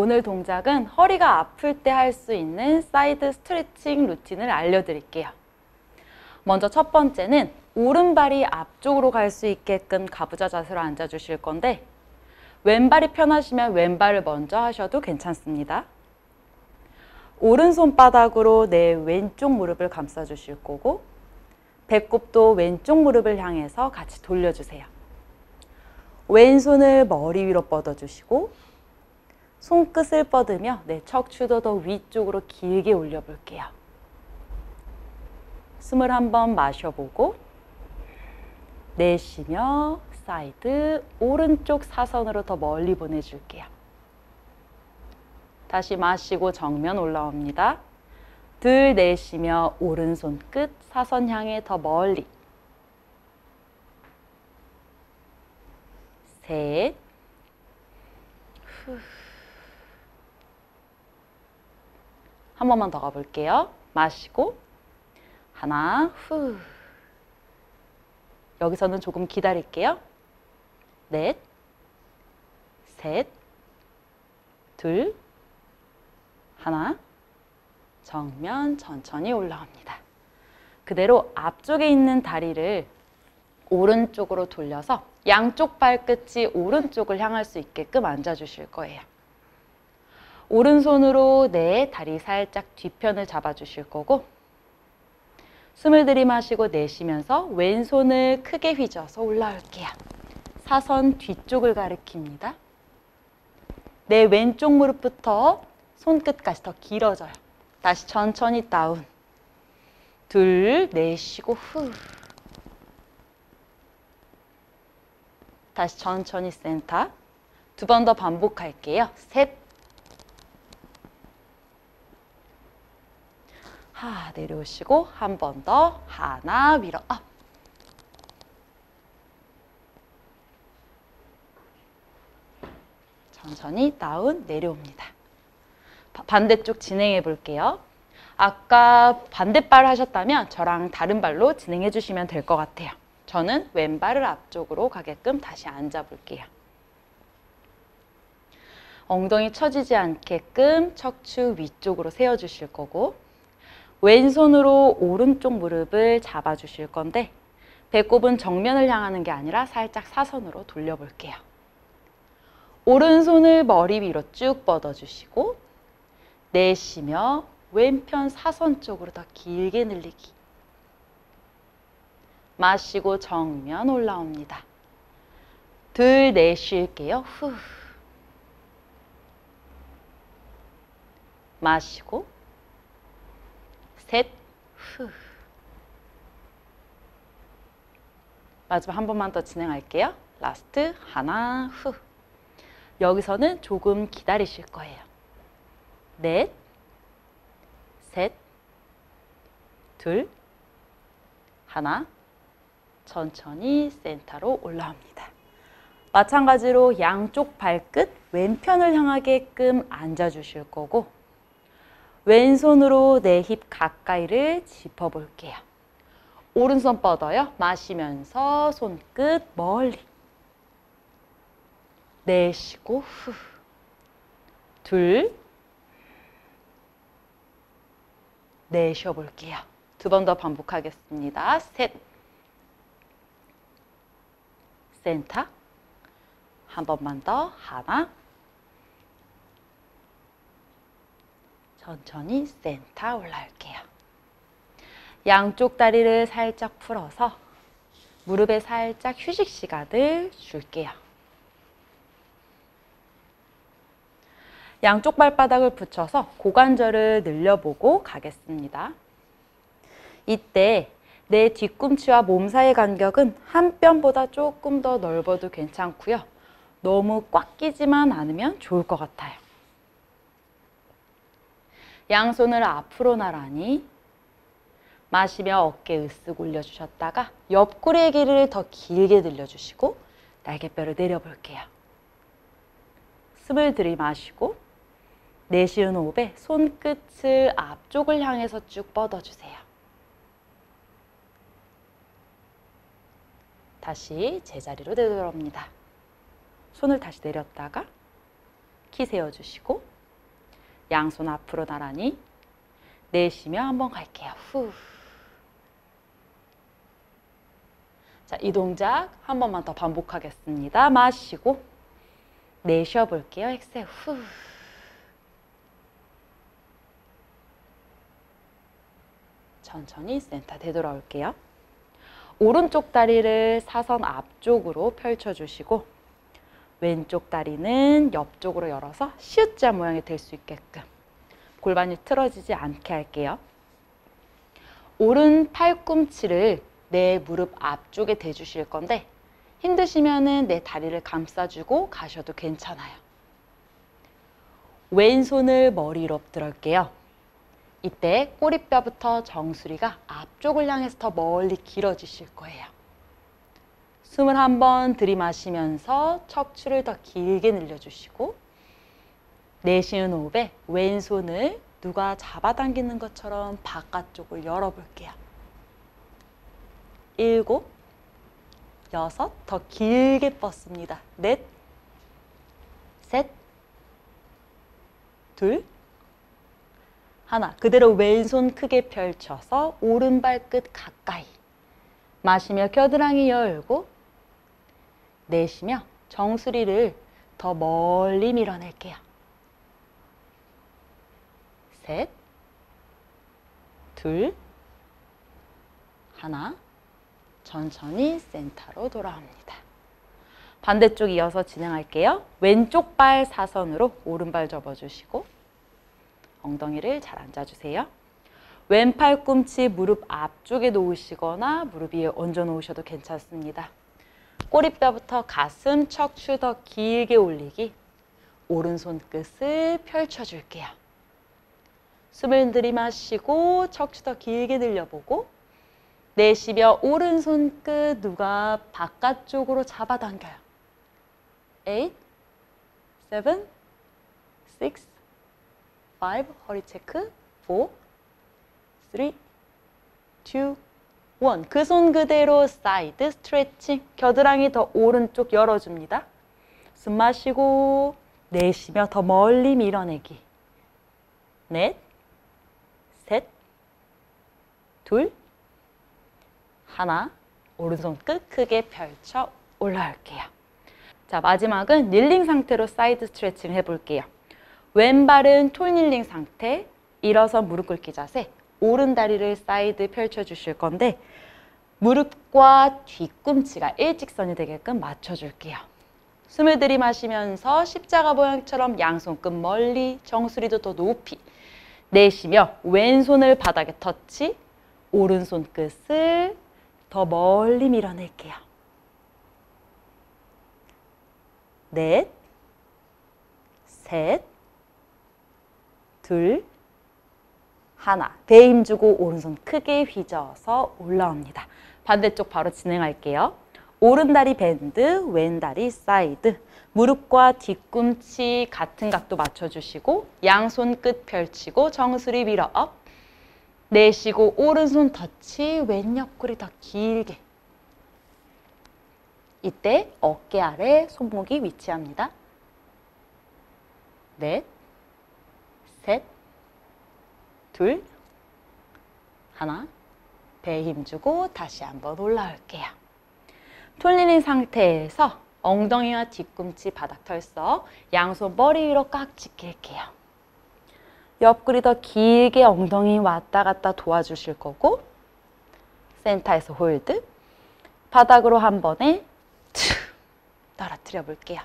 오늘 동작은 허리가 아플 때 할 수 있는 사이드 스트레칭 루틴을 알려드릴게요. 먼저 첫 번째는 오른발이 앞쪽으로 갈 수 있게끔 가부좌 자세로 앉아주실 건데 왼발이 편하시면 왼발을 먼저 하셔도 괜찮습니다. 오른손바닥으로 내 왼쪽 무릎을 감싸주실 거고 배꼽도 왼쪽 무릎을 향해서 같이 돌려주세요. 왼손을 머리 위로 뻗어주시고 손끝을 뻗으며 내 척추도 더 위쪽으로 길게 올려볼게요. 숨을 한번 마셔보고 내쉬며 사이드 오른쪽 사선으로 더 멀리 보내줄게요. 다시 마시고 정면 올라옵니다. 둘 내쉬며 오른손 끝 사선 향해 더 멀리 셋 후. 한 번만 더 가볼게요. 마시고 하나 후 여기서는 조금 기다릴게요. 넷, 셋, 둘, 하나 정면 천천히 올라옵니다. 그대로 앞쪽에 있는 다리를 오른쪽으로 돌려서 양쪽 발끝이 오른쪽을 향할 수 있게끔 앉아주실 거예요. 오른손으로 내 다리 살짝 뒤편을 잡아주실 거고 숨을 들이마시고 내쉬면서 왼손을 크게 휘저어서 올라올게요. 사선 뒤쪽을 가리킵니다. 내 왼쪽 무릎부터 손끝까지 더 길어져요. 다시 천천히 다운. 둘, 내쉬고 후. 다시 천천히 센터. 두 번 더 반복할게요. 셋. 하, 내려오시고 한 번 더 하나 밀어 up. 천천히 down 내려옵니다. 바- 반대쪽 진행해 볼게요. 아까 반대발 하셨다면 저랑 다른 발로 진행해 주시면 될 것 같아요. 저는 왼발을 앞쪽으로 가게끔 다시 앉아 볼게요. 엉덩이 처지지 않게끔 척추 위쪽으로 세워 주실 거고 왼손으로 오른쪽 무릎을 잡아 주실 건데 배꼽은 정면을 향하는 게 아니라 살짝 사선으로 돌려 볼게요. 오른손을 머리 위로 쭉 뻗어 주시고 내쉬며 왼편 사선 쪽으로 더 길게 늘리기. 마시고 정면 올라옵니다. 들 내쉴게요. 후. 마시고 셋, 후. 마지막 한 번만 더 진행할게요. Last 하나, 후. 여기서는 조금 기다리실 거예요. 넷, 셋, 둘, 하나, 천천히 센터로 올라옵니다. 마찬가지로 양쪽 발끝 왼편을 향하게끔 앉아주실 거고 왼손으로 내 힙 가까이를 짚어볼게요. 오른손 뻗어요. 마시면서 손끝 멀리. 내쉬고 후. 둘. 내쉬어 볼게요. 두 번 더 반복하겠습니다. 셋. 센터. 한 번만 더. 하나. 천천히 센터 올라올게요. 양쪽 다리를 살짝 풀어서 무릎에 살짝 휴식 시간을 줄게요. 양쪽 발바닥을 붙여서 고관절을 늘려보고 가겠습니다. 이때 내 뒤꿈치와 몸 사이의 간격은 한 뼘보다 조금 더 넓어도 괜찮고요. 너무 꽉 끼지만 않으면 좋을 것 같아요. 양손을 앞으로 나란히 마시며 어깨 으쓱 올려주셨다가 옆구리의 길이를 더 길게 늘려주시고 날개뼈를 내려볼게요. 숨을 들이마시고 내쉬는 호흡에 손끝을 앞쪽을 향해서 쭉 뻗어주세요. 다시 제자리로 되돌아옵니다. 손을 다시 내렸다가 키 세워주시고 양손 앞으로 나란히 내쉬며 한번 갈게요. 후. 자, 이 동작 한 번만 더 반복하겠습니다. 마시고 내쉬어 볼게요. 엑셀 후. 천천히 센터 되돌아올게요. 오른쪽 다리를 사선 앞쪽으로 펼쳐주시고 왼쪽 다리는 옆쪽으로 열어서 C자 모양이 될 수 있게끔 골반이 틀어지지 않게 할게요. 오른 팔꿈치를 내 무릎 앞쪽에 대주실 건데 힘드시면은 내 다리를 감싸주고 가셔도 괜찮아요. 왼손을 머리로 엎드릴게요. 이때 꼬리뼈부터 정수리가 앞쪽을 향해서 더 멀리 길어지실 거예요. 숨을 한 번 들이마시면서 척추를 더 길게 늘려주시고 내쉬는 호흡에 왼손을 누가 잡아당기는 것처럼 바깥쪽을 열어볼게요. 일곱, 여섯, 더 길게 뻗습니다. 넷, 셋, 둘, 하나. 그대로 왼손 크게 펼쳐서 오른발 끝 가까이. 마시며 겨드랑이 열고 내쉬며 정수리를 더 멀리 밀어낼게요. 셋, 둘, 하나. 천천히 센터로 돌아옵니다. 반대쪽 이어서 진행할게요. 왼쪽 발 사선으로 오른발 접어주시고 엉덩이를 잘 앉아주세요. 왼팔 꿈치 무릎 앞쪽에 놓으시거나 무릎 위에 얹어 놓으셔도 괜찮습니다. 꼬리뼈부터 가슴, 척추 더 길게 올리기. 오른손 끝을 펼쳐줄게요. 숨을 들이마시고 척추 더 길게 늘려보고 내쉬며 오른손 끝 누가 바깥쪽으로 잡아당겨요. 8, 7, 6, 5, 허리 체크, 4, 3, 2, 1. 그 손 그대로 사이드 스트레칭. 겨드랑이 더 오른쪽 열어줍니다. 숨 마시고 내쉬며 더 멀리 밀어내기. 넷, 셋, 둘, 하나. 오른손 끝 크게 펼쳐 올라올게요. 자, 마지막은 kneeling 상태로 사이드 스트레칭 해볼게요. 왼발은 tall kneeling 상태, 일어서 무릎 꿇기 자세, 오른 다리를 사이드 펼쳐주실 건데 무릎과 뒤꿈치가 일직선이 되게끔 맞춰줄게요. 숨을 들이마시면서 십자가 모양처럼 양손 끝 멀리, 정수리도 더 높이 내쉬며 왼손을 바닥에 터치, 오른손 끝을 더 멀리 밀어낼게요. 넷, 셋, 둘, 하나. 배 힘주고 오른손 크게 휘저어서 올라옵니다. 반대쪽 바로 진행할게요. 오른 다리 bend, 왼 다리 사이드. 무릎과 뒤꿈치 같은 각도 맞춰주시고 양손 끝 펼치고 정수리 밀어 up. 내쉬고 오른손 터치, 왼 옆구리 더 길게. 이때 어깨 아래 손목이 위치합니다. 넷, 셋, 둘, 하나. 배 힘주고 다시 한번 올라올게요. 톨리는 상태에서 엉덩이와 뒤꿈치 바닥 털썩, 양손 머리 위로 꽉 지킬게요. 옆구리 더 길게 엉덩이 왔다 갔다 도와주실 거고 센터에서 홀드, 바닥으로 한 번에 떨어뜨려 볼게요.